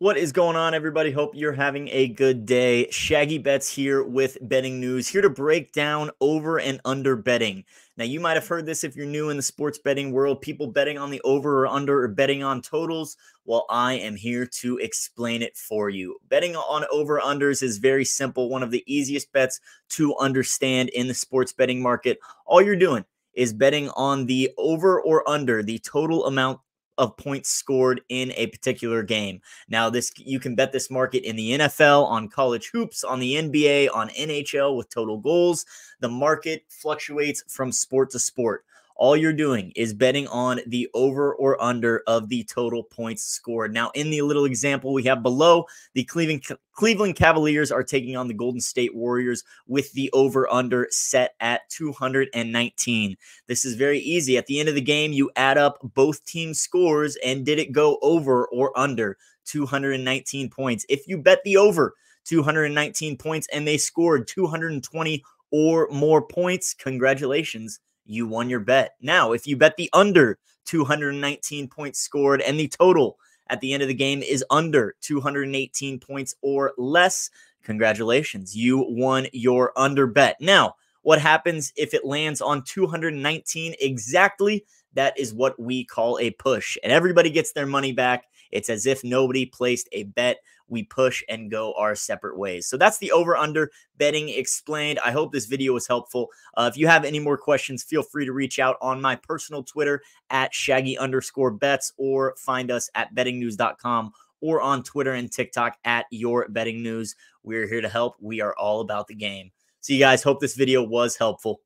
What is going on, everybody? Hope you're having a good day. Shaggy Bets here with betting news, here to break down over and under betting. Now, you might have heard this if you're new in the sports betting world people betting on the over or under or betting on totals. Well, I am here to explain it for you. Betting on over unders is very simple, one of the easiest bets to understand in the sports betting market. All you're doing is betting on the over or under the total amount of points scored in a particular game. Now, this you can bet this market in the NFL, on college hoops, on the NBA, on NHL with total goals. The market fluctuates from sport to sport all you're doing is betting on the over or under of the total points scored. Now, in the little example we have below, the Cleveland Cleveland Cavaliers are taking on the Golden State Warriors with the over under set at 219. This is very easy. At the end of the game, you add up both team scores and did it go over or under 219 points. If you bet the over 219 points and they scored 220 or more points, congratulations you won your bet. Now, if you bet the under 219 points scored and the total at the end of the game is under 218 points or less, congratulations, you won your under bet. Now, what happens if it lands on 219 exactly? That is what we call a push, and everybody gets their money back. It's as if nobody placed a bet. We push and go our separate ways. So that's the over under betting explained. I hope this video was helpful. Uh, if you have any more questions, feel free to reach out on my personal Twitter at shaggy underscore bets or find us at bettingnews.com or on Twitter and TikTok at your betting news. We're here to help. We are all about the game. So, you guys, hope this video was helpful.